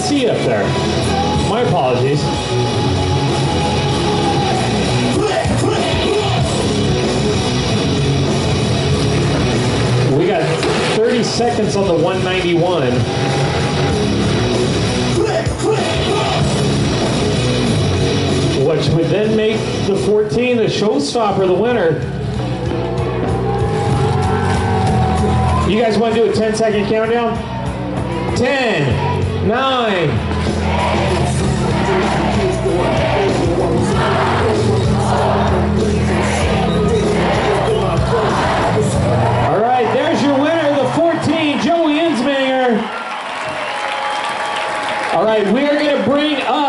see you up there. My apologies. We got 30 seconds on the 191. Which would then make the 14 the showstopper, the winner. You guys want to do a 10 second countdown? 10, nine. All right, there's your winner, the 14, Joey Insminger. All right, we are going to bring up